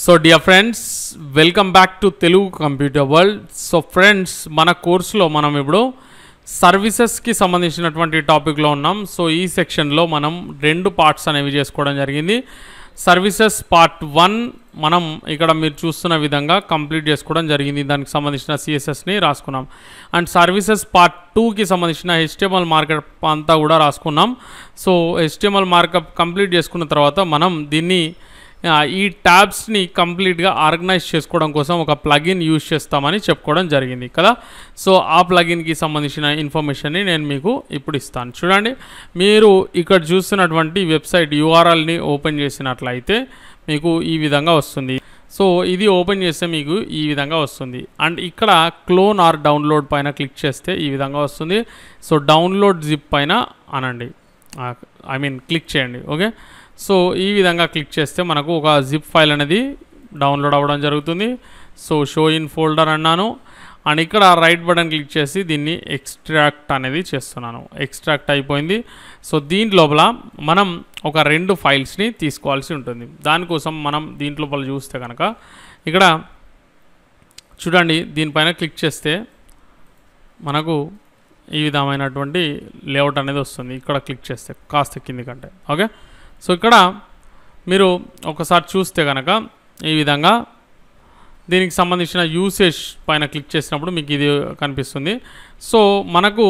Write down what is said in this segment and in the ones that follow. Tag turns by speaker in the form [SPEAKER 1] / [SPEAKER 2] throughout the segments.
[SPEAKER 1] So dear friends welcome back to Telugu computer world so friends మన కోర్సులో మనం ఇప్పుడు సర్వీసెస్కి సంబంధించినటువంటి టాపిక్లో ఉన్నాం. సో ఈ సెక్షన్లో మనం రెండు పార్ట్స్ అనేవి చేసుకోవడం జరిగింది. సర్వీసెస్ పార్ట్ వన్ మనం ఇక్కడ మీరు చూస్తున్న విధంగా కంప్లీట్ చేసుకోవడం జరిగింది. దానికి సంబంధించిన సిఎస్ఎస్ని రాసుకున్నాం. అండ్ సర్వీసెస్ పార్ట్ టూకి సంబంధించిన హెచ్టిఎంఎల్ మార్కప్ అంతా కూడా రాసుకున్నాం. సో హెచ్టిఎంఎల్ మార్కప్ కంప్లీట్ చేసుకున్న తర్వాత మనం దీన్ని ఈ ట్యాబ్స్ని కంప్లీట్గా ఆర్గనైజ్ చేసుకోవడం కోసం ఒక ప్లగిన్ యూజ్ చేస్తామని చెప్పుకోవడం జరిగింది కదా? సో ఆ ప్లగిన్కి సంబంధించిన ఇన్ఫర్మేషన్ని నేను మీకు ఇప్పుడు ఇస్తాను. చూడండి మీరు ఇక్కడ చూస్తున్నటువంటి వెబ్సైట్ యూఆర్ఎల్ని ఓపెన్ చేసినట్లయితే మీకు ఈ విధంగా వస్తుంది. సో ఇది ఓపెన్ చేస్తే మీకు ఈ విధంగా వస్తుంది. అండ్ ఇక్కడ క్లోన్ ఆర్ డౌన్లోడ్ పైన క్లిక్ చేస్తే ఈ విధంగా వస్తుంది. సో డౌన్లోడ్ జిప్ పైన అనండి. ఐ మీన్ క్లిక్ చేయండి ఓకే సో ఈ విధంగా క్లిక్ చేస్తే మనకు ఒక జిప్ ఫైల్ అనేది డౌన్లోడ్ అవ్వడం జరుగుతుంది. సో షో ఇన్ ఫోల్డర్ అన్నాను. అండ్ ఇక్కడ రైట్ బటన్ క్లిక్ చేసి దీన్ని ఎక్స్ట్రాక్ట్ అనేది చేస్తున్నాను. ఎక్స్ట్రాక్ట్ అయిపోయింది. సో దీని లోపల మనం ఒక రెండు ఫైల్స్ని తీసుకోవాల్సి ఉంటుంది. దానికోసం మనం దీంట్ లోపల చూస్తే కనుక ఇక్కడ చూడండి దీనిపైన క్లిక్ చేస్తే మనకు ఈ విధమైనటువంటి లేఅవుట్ అనేది వస్తుంది. ఇక్కడ క్లిక్ చేస్తే కాస్త కింది కంటే. ఓకే సో ఇక్కడ మీరు ఒకసారి చూస్తే కనుక ఈ విధంగా దీనికి సంబంధించిన యూసేజ్ పైన క్లిక్ చేసినప్పుడు మీకు ఇది కనిపిస్తుంది. సో మనకు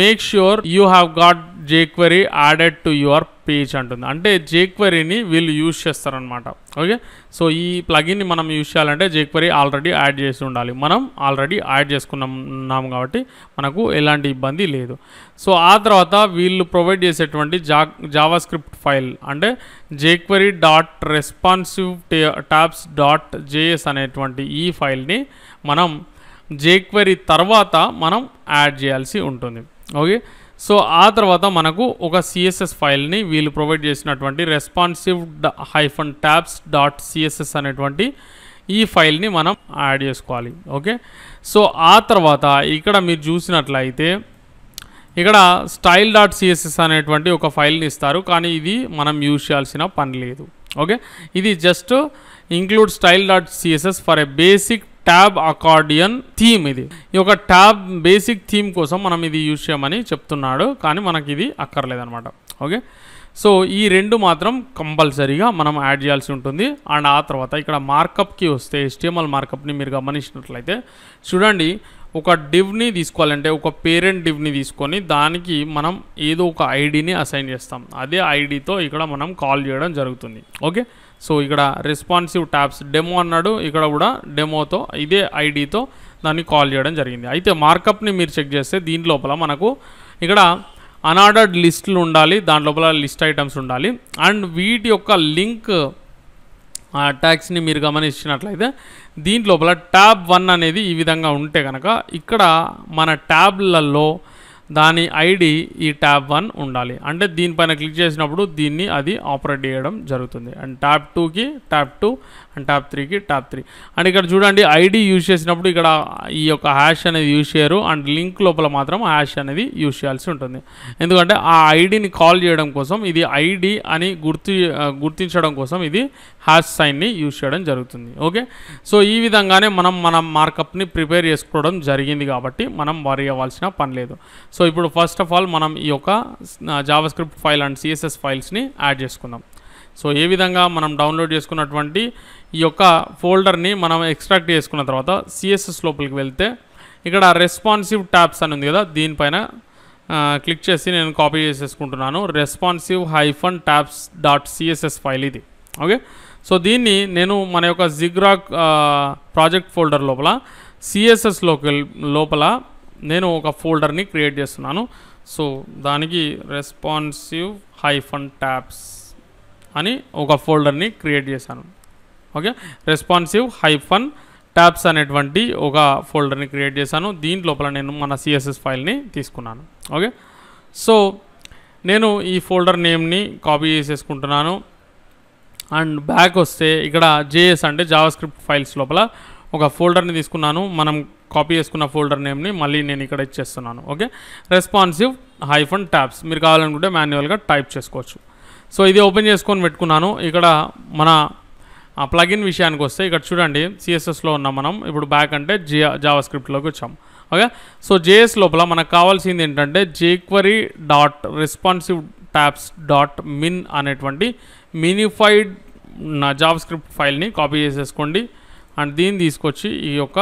[SPEAKER 1] make sure you have got jQuery added to your page అంటుంది. అంటే జేక్వెరీని వీళ్ళు యూజ్ చేస్తారనమాట ఓకే సో ఈ ప్లగిన్ని మనం యూజ్ చేయాలంటే జేక్వెరీ ఆల్రెడీ యాడ్ చేసి ఉండాలి. మనం ఆల్రెడీ యాడ్ చేసుకున్నాం కాబట్టి మనకు ఎలాంటి ఇబ్బంది లేదు. సో ఆ తర్వాత వీళ్ళు ప్రొవైడ్ చేసేటువంటి జా జావా స్క్రిప్ట్ ఫైల్ అంటే jQuery dot responsive tabs dot JS అనేటువంటి ఈ ఫైల్ని మనం జేక్వెరీ తర్వాత మనం యాడ్ చేయాల్సి ఉంటుంది. ఓకే సో ఆ తర్వాత మనకు ఒక సిఎస్ఎస్ ఫైల్ని వీళ్ళు ప్రొవైడ్ చేసినటువంటి responsive hyphen tabs dot CSS అనేటువంటి ఈ ఫైల్ని మనం యాడ్ చేసుకోవాలి. ఓకే? సో ఆ తర్వాత ఇక్కడ మీరు చూసినట్లయితే ఇక్కడ స్టైల్ డాట్ సిఎస్ఎస్ అనేటువంటి ఒక ఫైల్ని ఇస్తారు. కానీ ఇది మనం యూజ్ చేయాల్సిన పని లేదు. ఓకే? ఇది just include style dot CSS for a basic tab accordion theme ఇది. ఈ యొక్క ట్యాబ్ బేసిక్ థీమ్ కోసం మనం ఇది యూజ్ చేయమని చెప్తున్నాడు కానీ మనకి ఇది అక్కర్లేదనమాట ఓకే? సో ఈ రెండు మాత్రం కంపల్సరీగా మనం యాడ్ చేయాల్సి ఉంటుంది. అండ్ ఆ తర్వాత ఇక్కడ మార్కప్కి వస్తే హెచ్టిఎంఎల్ మార్కప్ని మీరు గమనించినట్లయితే చూడండి ఒక డివ్ని తీసుకోవాలంటే ఒక పేరెంట్ డివ్ని తీసుకొని దానికి మనం ఏదో ఒక ఐడిని అసైన్ చేస్తాం. అదే ఐడితో ఇక్కడ మనం కాల్ చేయడం జరుగుతుంది. ఓకే సో ఇక్కడ రెస్పాన్సివ్ ట్యాబ్స్ డెమో అన్నాడు. ఇక్కడ కూడా డెమోతో ఇదే ఐడితో దాన్ని కాల్ చేయడం జరిగింది. అయితే మార్కప్ని మీరు చెక్ చేస్తే దీని లోపల మనకు ఇక్కడ అనార్డర్డ్ లిస్టులు ఉండాలి. దాని లోపల లిస్ట్ ఐటమ్స్ ఉండాలి. అండ్ వీటి యొక్క లింక్ ట్యాక్స్ని మీరు గమనించినట్లయితే దీంట్ లోపల ట్యాబ్ వన్ అనేది ఈ విధంగా ఉంటే కనుక ఇక్కడ మన ట్యాబ్లలో దాని ఐడి ఈ ట్యాబ్ వన్ ఉండాలి. అంటే దీనిపైన క్లిక్ చేసినప్పుడు దీన్ని అది ఆపరేట్ చేయడం జరుగుతుంది. అండ్ ట్యాబ్ టూకి tab two and top three top three and ఇక్కడ చూడండి ఐడి యూజ్ చేసినప్పుడు ఇక్కడ ఈ యొక్క హ్యాష్ అనేది యూజ్ చేయరు. అండ్ లింక్ లోపల మాత్రం హ్యాష్ అనేది యూజ్ చేయాల్సి ఉంటుంది. ఎందుకంటే ఆ ఐడిని కాల్ చేయడం కోసం ఇది ఐడి అని గుర్తు గుర్తించడం కోసం ఇది హ్యాష్ సైన్ని యూజ్ చేయడం జరుగుతుంది. ఓకే సో ఈ విధంగానే మనం మన మార్కప్ని ప్రిపేర్ చేసుకోవడం జరిగింది కాబట్టి మనం వరి అవ్వాల్సిన పని లేదు. సో ఇప్పుడు ఫస్ట్ ఆఫ్ ఆల్ మనం ఈ యొక్క JavaScript file and CSS ఫైల్స్ని యాడ్ చేసుకుందాం. సో ఏ విధంగా మనం డౌన్లోడ్ చేసుకున్నటువంటి ఈ యొక్క ఫోల్డర్ని మనం ఎక్స్ట్రాక్ట్ చేసుకున్న తర్వాత సిఎస్ఎస్ లోపలికి వెళ్తే ఇక్కడ రెస్పాన్సివ్ ట్యాబ్స్ అని ఉంది కదా దీనిపైన క్లిక్ చేసి నేను కాపీ చేసేసుకుంటున్నాను. Responsive hyphen tabs dot CSS file ఇది. ఓకే? సో దీన్ని నేను మన యొక్క జిగ్రాక్ ప్రాజెక్ట్ ఫోల్డర్ లోపల సిఎస్ఎస్ లోకల్ లోపల నేను ఒక ఫోల్డర్ని క్రియేట్ చేస్తున్నాను. సో దానికి రెస్పాన్సివ్ హైఫన్ ట్యాబ్స్ అని ఒక ఫోల్డర్ని క్రియేట్ చేశాను. ఓకే? రెస్పాన్సివ్ హైఫన్ ట్యాబ్స్ అనేటువంటి ఒక ఫోల్డర్ని క్రియేట్ చేశాను. దీని లోపల నేను మన సిఎస్ఎస్ ఫైల్ని తీసుకున్నాను. ఓకే? సో నేను ఈ ఫోల్డర్ నేమ్ని కాపీ చేసేసుకుంటున్నాను. అండ్ బ్యాక్ వస్తే ఇక్కడ జేఎస్ అంటే జావా స్క్రిప్ట్ ఫైల్స్ లోపల ఒక ఫోల్డర్ని తీసుకున్నాను. మనం కాపీ చేసుకున్న ఫోల్డర్ నేమ్ని మళ్ళీ నేను ఇక్కడ ఇచ్చేస్తున్నాను. ఓకే? Responsive hyphen tabs. మీరు కావాలనుకుంటే మాన్యువల్గా టైప్ చేసుకోవచ్చు. సో ఇది ఓపెన్ చేసుకొని పెట్టుకున్నాను. ఇక్కడ మన ప్లగిన్ విషయానికి వస్తే ఇక్కడ చూడండి సిఎస్ఎస్లో ఉన్నాం మనం ఇప్పుడు బ్యాక్ అంటే జియా జావా స్క్రిప్ట్లోకి వచ్చాం. ఓకే? సో జేఎస్ లోపల మనకు కావాల్సింది ఏంటంటే jQuery dot responsive tabs dot min అనేటువంటి మినిఫైడ్ నా జావా స్క్రిప్ట్ ఫైల్ని కాపీ చేసేసుకోండి. అండ్ దీన్ని తీసుకొచ్చి ఈ యొక్క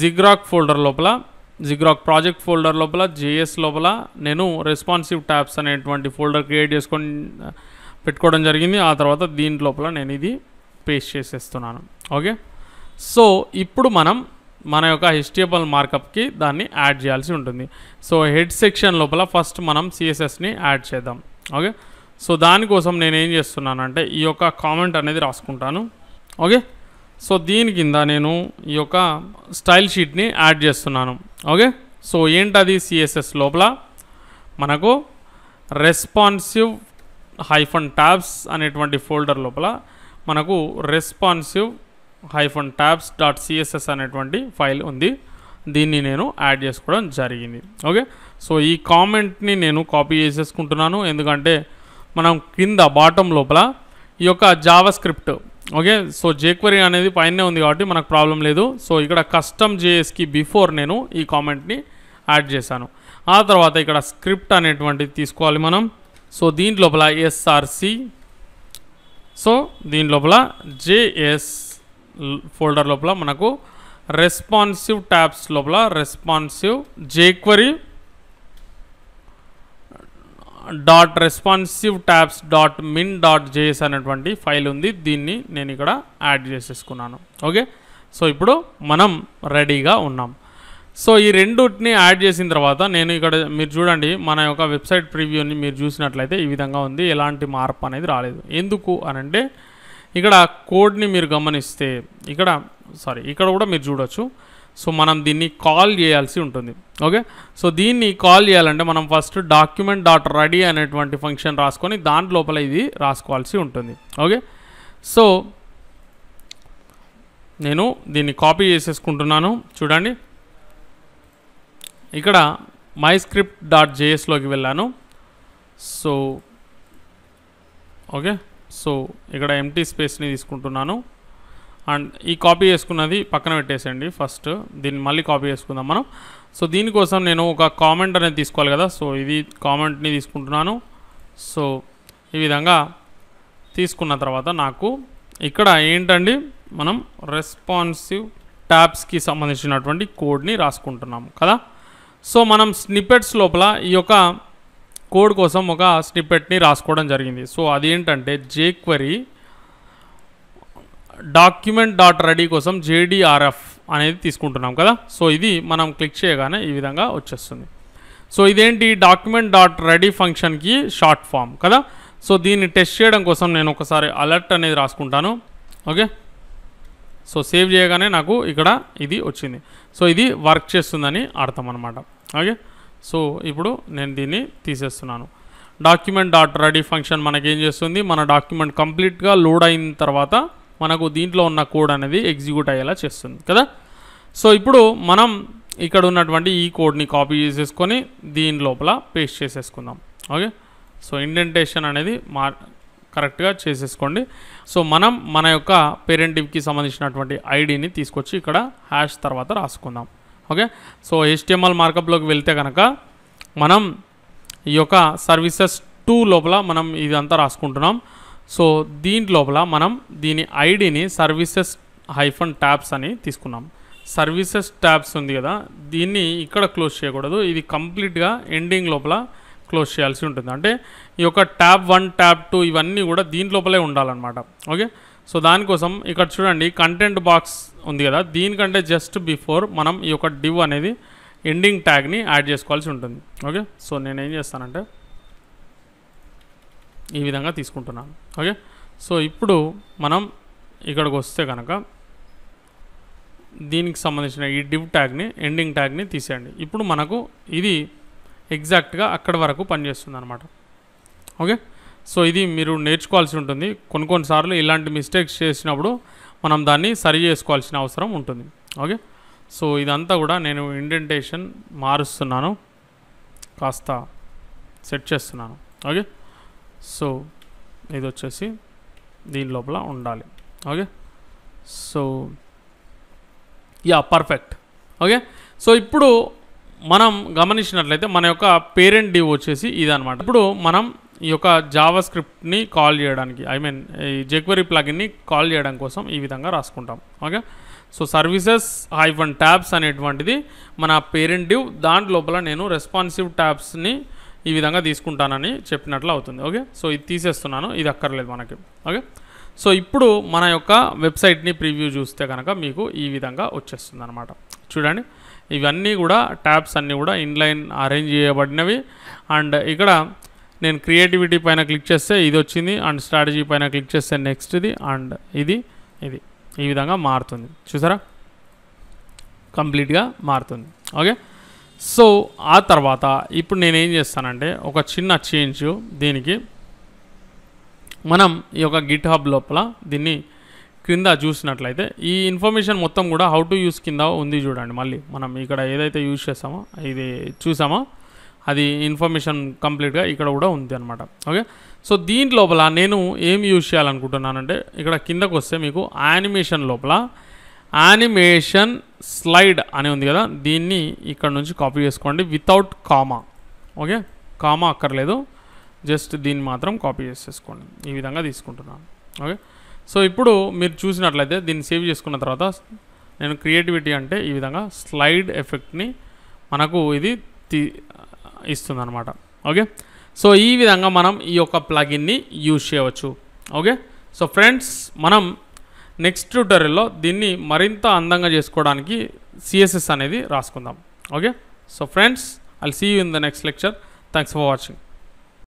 [SPEAKER 1] జిగ్రాక్ ఫోల్డర్ లోపల జిగ్రాక్ ప్రాజెక్ట్ ఫోల్డర్ లోపల జేఎస్ లోపల నేను రెస్పాన్సివ్ ట్యాబ్స్ అనేటువంటి ఫోల్డర్ క్రియేట్ చేసుకొని uh, పెట్టుకోవడం జరిగింది. ఆ తర్వాత దీని లోపల నేను ఇది పేస్ట్ చేసేస్తున్నాను. ఓకే సో ఇప్పుడు మనం మన యొక్క హెచ్టిఎబుల్ మార్కప్కి దాన్ని యాడ్ చేయాల్సి ఉంటుంది. సో హెడ్ సెక్షన్ లోపల ఫస్ట్ మనం సిఎస్ఎస్ని యాడ్ చేద్దాం. ఓకే సో దానికోసం నేను ఏం చేస్తున్నానంటే ఈ యొక్క కామెంట్ అనేది రాసుకుంటాను. ఓకే సో దీని కింద నేను ఈ యొక్క స్టైల్ షీట్ని యాడ్ చేస్తున్నాను. ఓకే సో ఏంటది సిఎస్ఎస్ లోపల? మనకు రెస్పాన్సివ్ హైఫన్ ట్యాబ్స్ అనేటువంటి ఫోల్డర్ లోపల మనకు responsive hyphen tabs dot CSS అనేటువంటి ఫైల్ ఉంది. దీన్ని నేను యాడ్ చేసుకోవడం జరిగింది. ఓకే సో ఈ కామెంట్ని నేను కాపీ చేసేసుకుంటున్నాను. ఎందుకంటే మనం కింద బాటమ్ లోపల ఈ యొక్క JavaScript okay so jQuery అనేది పైనే ఉంది కాబట్టి మనకు ప్రాబ్లం లేదు. సో ఇక్కడ కస్టమ్ జేఎస్కి బిఫోర్ నేను ఈ కామెంట్ని యాడ్ చేశాను. ఆ తర్వాత ఇక్కడ స్క్రిప్ట్ అనేటువంటిది తీసుకోవాలి మనం. సో దీని లోపల ఎస్ఆర్సి సో దీని లోపల జేఎస్ ఫోల్డర్ లోపల మనకు రెస్పాన్సివ్ ట్యాబ్స్ లోపల responsive jQuery dot responsive tabs dot min dot JS అనేటువంటి ఫైల్ ఉంది. దీన్ని నేను ఇక్కడ యాడ్ చేసేసుకున్నాను. ఓకే సో ఇప్పుడు మనం రెడీగా ఉన్నాం. సో ఈ రెండుని యాడ్ చేసిన తర్వాత నేను ఇక్కడ మీరు చూడండి మన యొక్క వెబ్సైట్ ప్రివ్యూని మీరు చూసినట్లయితే ఈ విధంగా ఉంది. ఎలాంటి మార్పు అనేది రాలేదు. ఎందుకు అని అంటే ఇక్కడ కోడ్ని మీరు గమనిస్తే ఇక్కడ సారీ ఇక్కడ కూడా మీరు చూడొచ్చు. సో మనం దీన్ని కాల్ చేయాల్సి ఉంటుంది. ఓకే? సో దీన్ని కాల్ చేయాలంటే మనం ఫస్ట్ డాక్యుమెంట్ డాట్ రెడీ అనేటువంటి ఫంక్షన్ రాసుకొని దాని లోపల ఇది రాసుకోవాల్సి ఉంటుంది. ఓకే? సో నేను దీన్ని కాపీ చేసేసుకుంటున్నాను. చూడండి. ఇక్కడ మై స్క్రిప్ట్ డాట్ జేఎస్లోకి వెళ్ళాను. So okay? సో ఇక్కడ ఎంటీ స్పేస్ని తీసుకుంటున్నాను. అండ్ ఈ కాపీ చేసుకున్నది పక్కన పెట్టేసేయండి ఫస్ట్. దీన్ని మళ్ళీ కాపీ చేసుకుందాం మనం. సో దీనికోసం నేను ఒక కామెంట్ అనేది తీసుకోవాలి కదా. సో ఇది కామెంట్ని తీసుకుంటున్నాను. సో ఈ విధంగా తీసుకున్న తర్వాత నాకు ఇక్కడ ఏంటండి మనం రెస్పాన్సివ్ ట్యాబ్స్కి సంబంధించినటువంటి కోడ్ని రాసుకుంటున్నాం కదా. సో మనం స్నిపెట్స్ లోపల ఈ యొక్క కోడ్ కోసం ఒక స్నిపెట్ని రాసుకోవడం జరిగింది. సో అదేంటంటే జేక్వరీ డాక్యుమెంట్ డాట్ రెడీ కోసం జేడీఆర్ఎఫ్ అనేది తీసుకుంటున్నాం కదా. సో ఇది మనం క్లిక్ చేయగానే ఈ విధంగా వచ్చేస్తుంది. సో ఇదేంటి? డాక్యుమెంట్ డాట్ రెడీ ఫంక్షన్కి షార్ట్ ఫామ్ కదా. సో దీన్ని టెస్ట్ చేయడం కోసం నేను ఒకసారి అలర్ట్ అనేది రాసుకుంటాను. ఓకే? సో సేవ్ చేయగానే నాకు ఇక్కడ ఇది వచ్చింది. సో ఇది వర్క్ చేస్తుందని అర్థం అనమాట ఓకే? సో ఇప్పుడు నేను దీన్ని తీసేస్తున్నాను. డాక్యుమెంట్ డాట్ రెడీ ఫంక్షన్ మనకేం చేస్తుంది? మన డాక్యుమెంట్ కంప్లీట్గా లోడ్ అయిన తర్వాత మనకు దీంట్లో ఉన్న కోడ్ అనేది ఎగ్జిక్యూట్ అయ్యేలా చేస్తుంది కదా? సో ఇప్పుడు మనం ఇక్కడ ఉన్నటువంటి ఈ కోడ్ని కాపీ చేసేసుకొని దీని లోపల పేస్ట్ చేసేసుకుందాం ఓకే సో ఇండెంటేషన్ అనేది మా కరెక్ట్గా చేసేసుకోండి. సో మనం మన యొక్క పేరెంటివ్కి సంబంధించినటువంటి ఐడిని తీసుకొచ్చి ఇక్కడ హ్యాష్ తర్వాత రాసుకుందాం ఓకే సో హెచ్టిఎంఎల్ మార్కప్లోకి వెళ్తే కనుక మనం ఈ యొక్క సర్వీసెస్ టూ లోపల మనం ఇదంతా రాసుకుంటున్నాం. సో దీని లోపల మనం దీని ఐడిని సర్వీసెస్ హైఫన్ ట్యాబ్స్ అని తీసుకున్నాం. సర్వీసెస్ ట్యాబ్స్ ఉంది కదా దీన్ని ఇక్కడ క్లోజ్ చేయకూడదు. ఇది కంప్లీట్గా ఎండింగ్ లోపల క్లోజ్ చేయాల్సి ఉంటుంది. అంటే ఈ యొక్క ట్యాబ్ వన్ ట్యాబ్ టూ ఇవన్నీ కూడా దీని లోపలే ఉండాలన్నమాట. ఓకే? సో దానికోసం ఇక్కడ చూడండి కంటెంట్ బాక్స్ ఉంది కదా దీనికంటే జస్ట్ బిఫోర్ మనం ఈ యొక్క డివ్ అనేది ఎండింగ్ ట్యాగ్ని యాడ్ చేసుకోవాల్సి ఉంటుంది. ఓకే? సో నేను ఏం చేస్తానంటే ఈ విధంగా తీసుకుంటున్నాను. ఓకే? సో ఇప్పుడు మనం ఇక్కడికి వస్తే కనుక దీనికి సంబంధించిన ఈ డివ్ ట్యాగ్ని ఎండింగ్ ట్యాగ్ని తీసేయండి. ఇప్పుడు మనకు ఇది ఎగ్జాక్ట్గా అక్కడి వరకు పనిచేస్తుంది అనమాట ఓకే? సో ఇది మీరు నేర్చుకోవాల్సి ఉంటుంది. కొన్ని కొన్నిసార్లు ఇలాంటి మిస్టేక్స్ చేసినప్పుడు మనం దాన్ని సరి చేసుకోవాల్సిన అవసరం ఉంటుంది. ఓకే? సో ఇదంతా కూడా నేను ఇండెంటేషన్ మారుస్తున్నాను. కాస్త సెట్ చేస్తున్నాను. ఓకే? సో ఇది వచ్చేసి దీని లోపల ఉండాలి. Okay? So yeah perfect. Okay? So ఇప్పుడు మనం గమనించినట్లయితే మన యొక్క పేరెంట్ డివ్ వచ్చేసి ఇదనమాట ఇప్పుడు మనం ఈ యొక్క జావా స్క్రిప్ట్ని కాల్ చేయడానికి ఐ మీన్ ఈ జెక్వరీ ప్లగిన్ని కాల్ చేయడం కోసం ఈ విధంగా రాసుకుంటాం. Okay? So services hyphen tabs అనేటువంటిది మన పేరెంట్ డివ్ దాంట్ లోపల నేను రెస్పాన్సివ్ ట్యాబ్స్ని ఈ విధంగా తీసుకుంటానని చెప్పినట్లు అవుతుంది. ఓకే? సో ఇది తీసేస్తున్నాను. ఇది అక్కర్లేదు మనకి. ఓకే? సో ఇప్పుడు మన యొక్క వెబ్సైట్ని ప్రివ్యూ చూస్తే కనుక మీకు ఈ విధంగా వచ్చేస్తుంది అనమాట చూడండి. ఇవన్నీ కూడా ట్యాబ్స్ అన్నీ కూడా ఇన్లైన్ అరేంజ్ చేయబడినవి. అండ్ ఇక్కడ నేను క్రియేటివిటీ పైన క్లిక్ చేస్తే ఇది వచ్చింది. అండ్ స్ట్రాటజీ పైన క్లిక్ చేస్తే నెక్స్ట్ది అండ్ ఇది ఇది. ఈ విధంగా మారుతుంది. చూసారా? కంప్లీట్గా మారుతుంది. ఓకే? సో ఆ తర్వాత ఇప్పుడు నేను ఏం చేస్తానంటే ఒక చిన్న చేంజ్ దీనికి. మనం ఈ యొక్క గిట్ హబ్ లోపల దీన్ని క్రింద చూసినట్లయితే ఈ ఇన్ఫర్మేషన్ మొత్తం కూడా హౌ టు యూస్ కింద ఉంది చూడండి మళ్ళీ. మనం ఇక్కడ ఏదైతే యూజ్ చేస్తామో ఇది చూసామో అది ఇన్ఫర్మేషన్ కంప్లీట్గా ఇక్కడ కూడా ఉంది అనమాట ఓకే? సో దీంట్ లోపల నేను ఏం యూజ్ చేయాలనుకుంటున్నానంటే ఇక్కడ కిందకు వస్తే మీకు యానిమేషన్ లోపల యానిమేషన్ స్లైడ్ అని ఉంది కదా దీన్ని ఇక్కడ నుంచి కాపీ చేసుకోండి వితౌట్ కామా. ఓకే? కామా అక్కర్లేదు. జస్ట్ దీన్ని మాత్రం కాపీ చేసేసుకోండి. ఈ విధంగా తీసుకుంటున్నాను. ఓకే? సో ఇప్పుడు మీరు చూసినట్లయితే దీన్ని సేవ్ చేసుకున్న తర్వాత నేను క్రియేటివిటీ అంటే ఈ విధంగా స్లైడ్ ఎఫెక్ట్ని మనకు ఇది తీ ఇస్తుంది అనమాట ఓకే? సో ఈ విధంగా మనం ఈ యొక్క ప్లగిన్ని యూజ్ చేయవచ్చు. ఓకే? సో ఫ్రెండ్స్ మనం నెక్స్ట్ ట్యూటోరియల్లో దీన్ని మరింత అందంగా చేసుకోవడానికి సిఎస్ఎస్ అనేది రాసుకుందాం. Okay so friends I see you in the next lecture thanks for watching